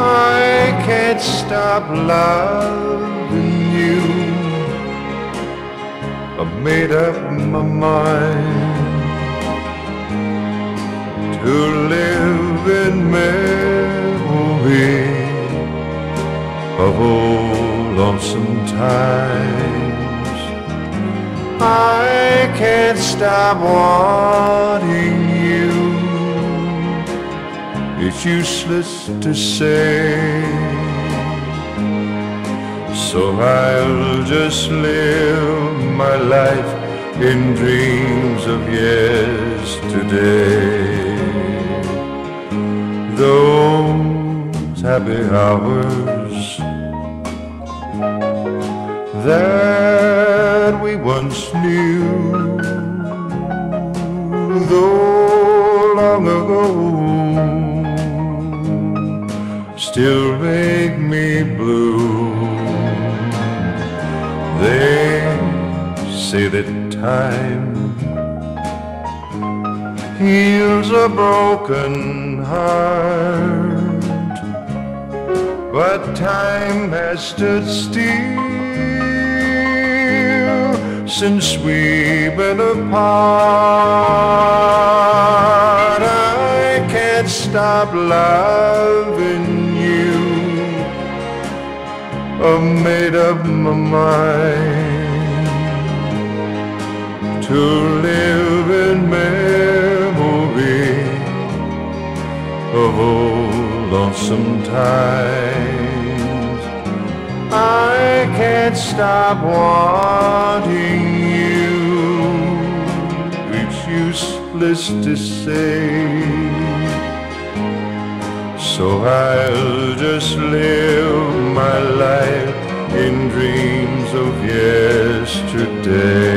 I can't stop loving you. I've made up my mind to live in memory of old lonesome times. I can't stop wanting you. It's useless to say. So I'll just live my life in dreams of yesterday. Those happy hours that we once knew, though long ago, still make me blue. They say that time heals a broken heart, but time has stood still since we've been apart. I can't stop loving you. I've made up my mind to live in memory of old lonesome times can't stop wanting you. It's useless to say. So I'll just live my life in dreams of yesterday.